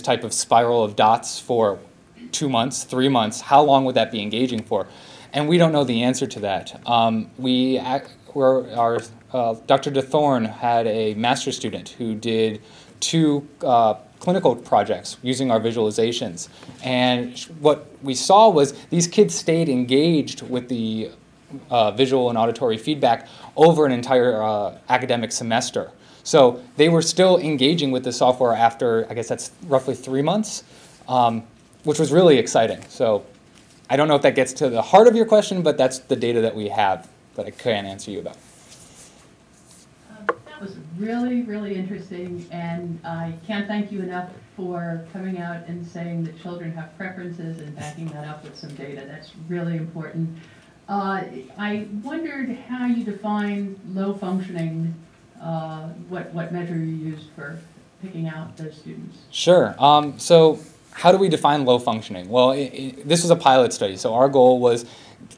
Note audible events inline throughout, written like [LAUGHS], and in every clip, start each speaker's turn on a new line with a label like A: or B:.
A: type of spiral of dots for two months, three months, how long would that be engaging for? And we don't know the answer to that. Um, we our, uh, Dr. DeThorne had a master student who did two uh, clinical projects using our visualizations. And what we saw was these kids stayed engaged with the uh, visual and auditory feedback over an entire uh, academic semester. So they were still engaging with the software after, I guess that's roughly three months, um, which was really exciting. So I don't know if that gets to the heart of your question, but that's the data that we have that I can answer you about.
B: Um, that was really, really interesting, and I can't thank you enough for coming out and saying that children have preferences and backing that up with some data. That's really important. Uh, I wondered how you define low functioning, uh, what, what measure you used for picking out those students.
A: Sure. Um, so how do we define low functioning? Well, it, it, this was a pilot study, so our goal was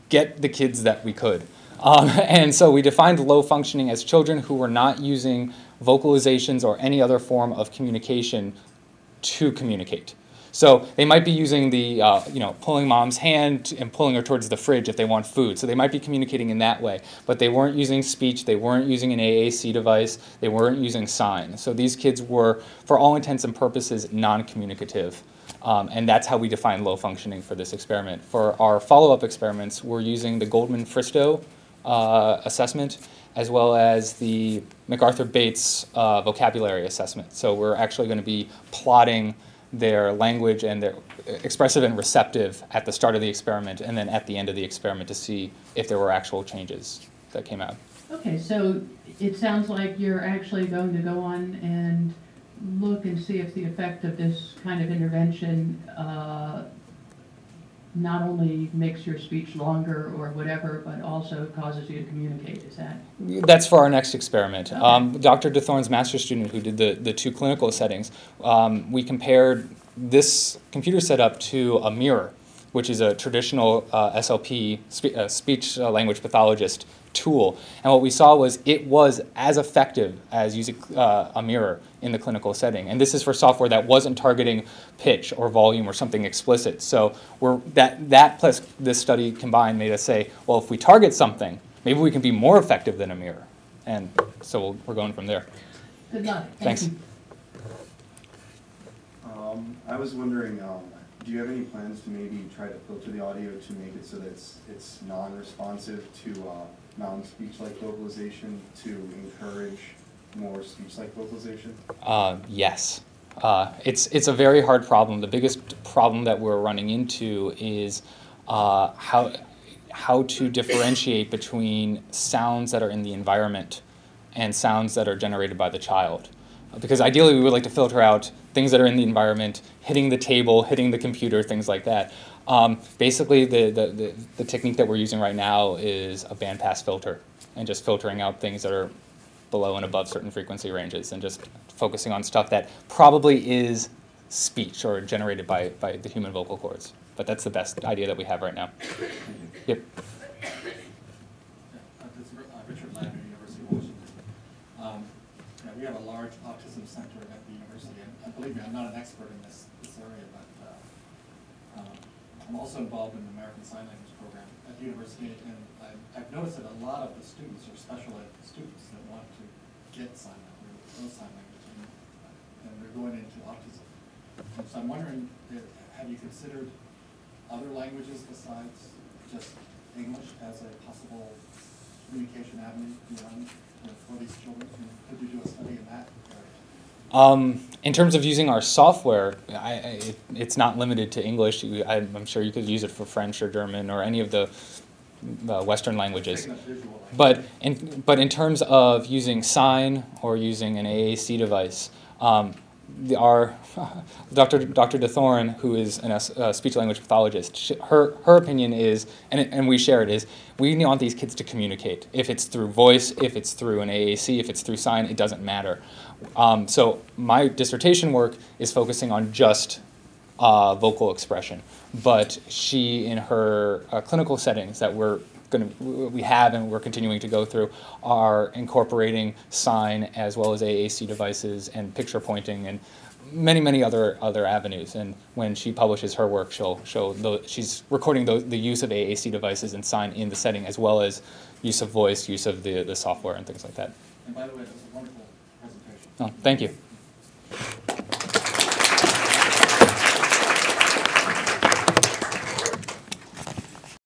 A: get the kids that we could. Um, [LAUGHS] and so we defined low functioning as children who were not using vocalizations or any other form of communication to communicate. So they might be using the, uh, you know, pulling mom's hand and pulling her towards the fridge if they want food. So they might be communicating in that way. But they weren't using speech, they weren't using an AAC device, they weren't using sign. So these kids were, for all intents and purposes, non-communicative. Um, and that's how we define low functioning for this experiment. For our follow-up experiments, we're using the Goldman-Fristoe uh, assessment as well as the MacArthur Bates uh, vocabulary assessment. So we're actually going to be plotting their language and their expressive and receptive at the start of the experiment and then at the end of the experiment to see if there were actual changes that came out.
B: Okay, so it sounds like you're actually going to go on and look and see if the effect of this kind of intervention uh, not only makes your speech longer or whatever, but also causes you to communicate. Is that?
A: That's for our next experiment. Okay. Um, Dr. DeThorne's master student who did the, the two clinical settings, um, we compared this computer setup to a mirror, which is a traditional uh, SLP, spe uh, speech uh, language pathologist tool. And what we saw was it was as effective as using uh, a mirror in the clinical setting. And this is for software that wasn't targeting pitch or volume or something explicit. So we're, that, that plus this study combined made us say, well, if we target something, maybe we can be more effective than a mirror. And so we we are going from there.
B: Good luck.
A: Thank Thanks.
C: Um, I was wondering, um, do you have any plans to maybe try to filter the audio to make it so that it's, it's non-responsive to uh, non-speech-like vocalization to encourage more speech-like vocalization?
A: Uh, yes. Uh, it's, it's a very hard problem. The biggest problem that we're running into is uh, how, how to differentiate between sounds that are in the environment and sounds that are generated by the child. Because ideally we would like to filter out things that are in the environment, hitting the table, hitting the computer, things like that. Um, basically, the, the, the, the, technique that we're using right now is a bandpass filter and just filtering out things that are below and above certain frequency ranges and just focusing on stuff that probably is speech or generated by, by the human vocal cords. But that's the best idea that we have right now. Yep.
D: Um, we have a large autism center at the university, and believe me, I'm not an expert in this, this area, but uh, um, I'm also involved in the American Sign Language program at the university, and I, I've noticed that a lot of the students are special ed students that want to get sign language, know sign language, and, and they're going into autism. And so I'm wondering, if, have you considered other languages besides just English as a possible communication avenue beyond you know, for these children? You do a study in that area?
A: Um, in terms of using our software, I, I, it's not limited to English. I, am sure you could use it for French or German or any of the uh, Western languages. But in, but in terms of using sign or using an AAC device, um, the, our [LAUGHS] Dr. Dr. DeThorne, who is a uh, speech language pathologist, her, her opinion is, and, it, and we share it, is we want these kids to communicate. If it's through voice, if it's through an AAC, if it's through sign, it doesn't matter. Um, so my dissertation work is focusing on just uh, vocal expression, but she, in her uh, clinical settings that we're going to we have and we're continuing to go through are incorporating sign as well as AAC devices and picture pointing and many, many other other avenues. And when she publishes her work, she'll show the, she's recording the, the use of AAC devices and sign in the setting, as well as use of voice, use of the, the software, and things like that.
D: And by the way, that was a wonderful presentation.
A: Oh, thank you.